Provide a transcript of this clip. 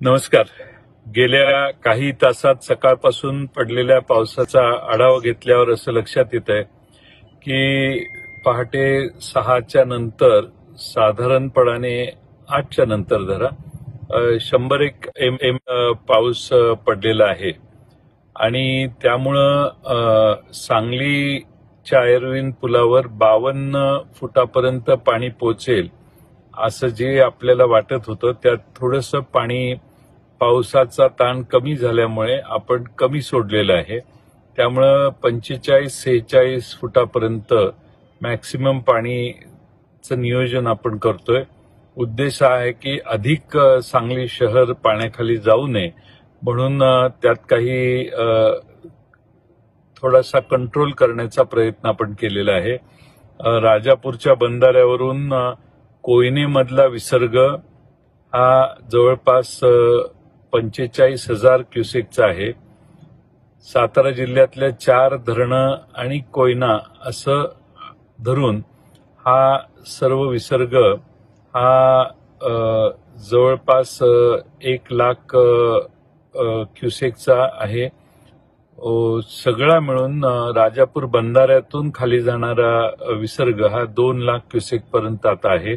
नमस्कार. गेल्या काही तासात सकाळपासून पडलेल्या पावसाचा आढावा घेतल्यावर असं लक्षात येत आहे की पहाटे सहाच्या नंतर साधारणपणाने आठच्या नंतर धरा शंभर एक एम एम पाऊस पडलेला आहे. आणि त्यामुळं सांगलीच्या आयर्विन पुलावर बावन्न फुटापर्यंत पाणी पोचेल असं जे आपल्याला वाटत होतं त्यात थोडंसं पाणी पावसाचा ताण कमी झाल्यामुळे आपण कमी सोडलेलं आहे. त्यामुळं पंचेचाळीस सेहेचाळीस फुटापर्यंत मॅक्सिमम पाणीचं नियोजन आपण करतोय. उद्देश हा आहे की अधिक सांगली शहर पाण्याखाली जाऊ नये. म्हणून त्यात काही थोडासा कंट्रोल करण्याचा प्रयत्न आपण केलेला आहे. राजापूरच्या बंधाऱ्यावरून कोयनेमधला विसर्ग हा जवळपास पंचेचाळीस हजार क्युसेकचा आहे. सातारा जिल्ह्यातल्या चार धरणं आणि कोयना असं धरून हा सर्व विसर्ग हा जवळपास एक लाख क्युसेकचा आहे. सगळा मिळून राजापूर बंधाऱ्यातून खाली जाणारा विसर्ग हा दोन लाख क्युसेक पर्यंत आता आहे.